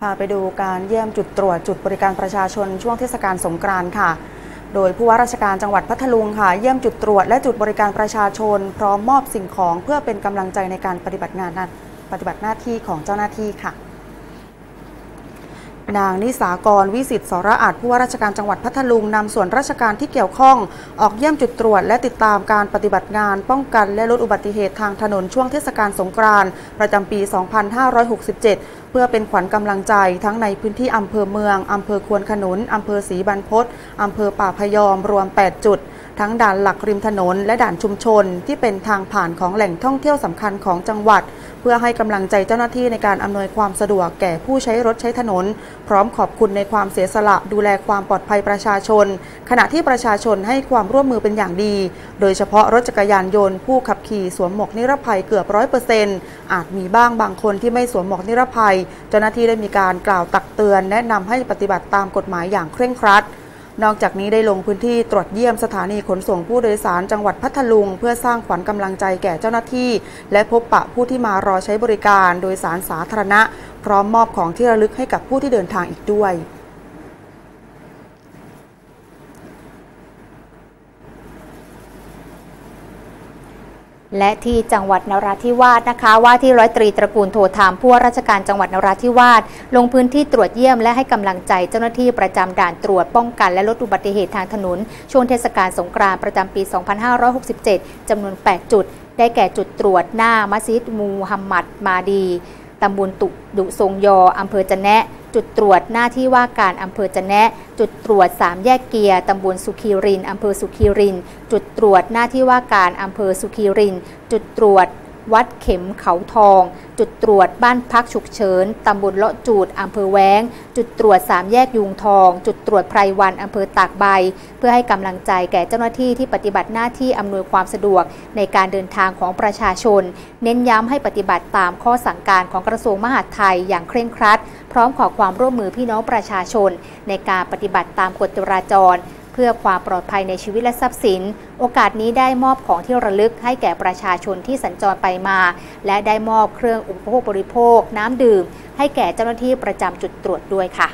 พาไปดูการเยี่ยมจุดตรวจจุดบริการประชาชนช่วงเทศกาลสงกรานต์ค่ะ โดยผู้ว่าราชการจังหวัดพัทลุงค่ะ เยี่ยมจุดตรวจและจุดบริการประชาชน พร้อมมอบสิ่งของเพื่อเป็นกำลังใจในการปฏิบัติงานปฏิบัติหน้าที่ของเจ้าหน้าที่ค่ะ นางนิสากรวิสิตสระอาจผู้ว่าราชการจังหวัดพัทลุงนำส่วนราชการที่เกี่ยวข้อง ออกเยี่ยมจุดตรวจ และติดตามการปฏิบัติงาน ป้องกันและลดอุบัติเหตุทางถนนช่วงเทศกาลสงกรานต์ประจำปี 2567เพื่อเป็นขวัญกำลังใจทั้งในพื้นที่อำเภอเมือง อำเภอควนขนุน อำเภอศรีบรรพตอำเภอป่าพยอม รวม 8 จุด ทั้งด่านหลักริมถนนและด่านชุมชน ที่เป็นทางผ่านของแหล่งท่องเที่ยวสำคัญของจังหวัด เพื่อให้กำลังใจเจ้าหน้าที่ในการอำนวยความสะดวกแก่ผู้ใช้รถใช้ถนน พร้อมขอบคุณในความเสียสละดูแลความปลอดภัยประชาชน ขณะที่ประชาชนให้ความร่วมมือเป็นอย่างดี โดยเฉพาะรถจักรยานยนต์ผู้ขับขี่สวมหมวกนิรภัยเกือบร้อยเปอร์เซ็นต์อาจมีบ้างบางคนที่ไม่สวมหมวกนิรภัย เจ้าหน้าที่ได้มีการกล่าวตักเตือน แนะนำให้ปฏิบัติตามกฎหมายอย่างเคร่งครัด นอกจากนี้ได้ลงพื้นที่ตรวจเยี่ยมสถานีขนส่งผู้โดยสารจังหวัดพัทลุง เพื่อสร้างขวัญกำลังใจแก่เจ้าหน้าที่ และพบปะผู้ที่มารอใช้บริการโดยสารสาธารณะ พร้อมมอบของที่ระลึกให้กับผู้ที่เดินทางอีกด้วย และที่จังหวัดนราธิวาสนะคะ ว่าที่ร้อยตรีตระกูลโทธามผู้ว่าราชการจังหวัดนราธิวาสลงพื้นที่ตรวจเยี่ยมและให้กำลังใจเจ้าหน้าที่ประจำด่านตรวจป้องกันและลดอุบัติเหตุทางถนน ช่วงเทศกาลสงกรานต์ประจำปี 2567 จำนวน 8 จุด ได้แก่จุดตรวจหน้ามัสยิดมูฮัมหมัดมาดีตำบลตุดุทรงยออำเภอจะแนะ จุดตรวจหน้าที่ว่าการอำเภอจะแนะ จุดตรวจสามแยกเกียร์ตำบลสุขีรินอำเภอสุขีริน จุดตรวจหน้าที่ว่าการอำเภอสุขีริน จุดตรวจวัดเข็มเขาทอง จุดตรวจบ้านพักฉุกเฉิน ตำบลเลาะจูด อำเภอแว้งจุดตรวจสามแยกยุงทอง จุดตรวจไพรวัน อำเภอตากใบ เพื่อให้กำลังใจแก่เจ้าหน้าที่ที่ปฏิบัติหน้าที่อำนวยความสะดวกในการเดินทางของประชาชน เน้นย้ำให้ปฏิบัติตามข้อสั่งการของกระทรวงมหาดไทยอย่างเคร่งครัด พร้อมขอความร่วมมือพี่น้องประชาชน ในการปฏิบัติตามกฎจราจร เพื่อความปลอดภัยในชีวิตและทรัพย์สิน โอกาสนี้ได้มอบของที่ระลึกให้แก่ประชาชนที่สัญจรไปมา และได้มอบเครื่องอุปโภคบริโภค น้ำดื่ม ให้แก่เจ้าหน้าที่ประจำจุดตรวจด้วยค่ะ